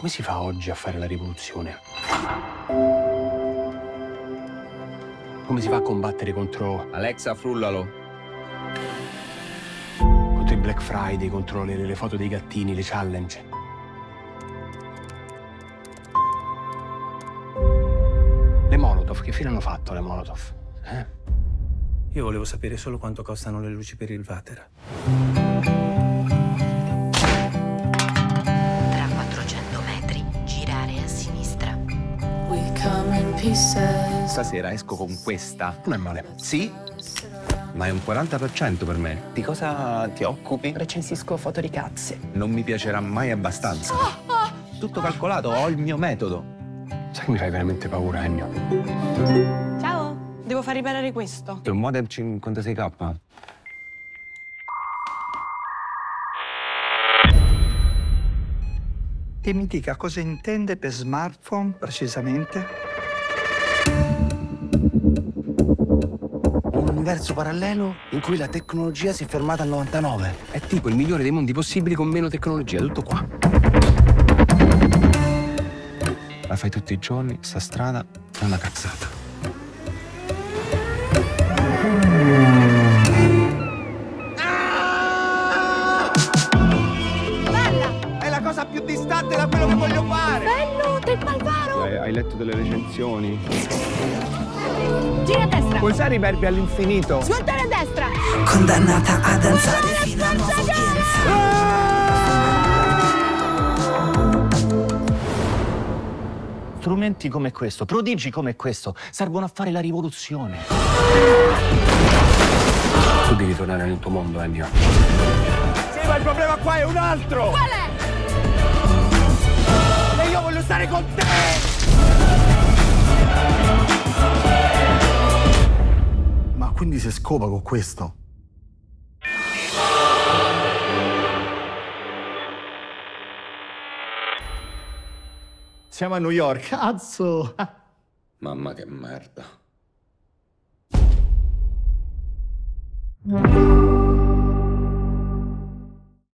Come si fa oggi a fare la rivoluzione? Come si fa a combattere contro... Alexa, frullalo. contro i Black Friday, contro le, le foto dei gattini, le challenge? Le Molotov, che fine hanno fatto le Molotov? Eh? Io volevo sapere solo quanto costano le luci per il Vatera. Stasera esco con questa. Non è male. Sì? Ma è un 40% per me. Di cosa ti occupi? Recensisco foto di cazzi. Non mi piacerà mai abbastanza. Tutto calcolato, ho il mio metodo. Sai che mi fai veramente paura, Ennio? Ciao, devo far riparare questo. Il modem 56k. E mi dica cosa intende per smartphone precisamente? Universo parallelo in cui la tecnologia si è fermata al 99. È tipo il migliore dei mondi possibili con meno tecnologia, tutto qua. La fai tutti i giorni, sta strada è una cazzata. È la cosa più distante da quello che voglio fare! Bello, del Malvaro! Hai, letto delle recensioni? Gira a destra! Puoi usare i verbi all'infinito? Svoltare a destra! Condannata a danzare fino a nuova udienza. Strumenti come questo, prodigi come questo, servono a fare la rivoluzione. Tu devi tornare nel tuo mondo, Ennio. Sì, ma il problema qua è un altro! Qual è? Quindi si scopa con questo? Siamo a New York. Cazzo! Mamma che merda.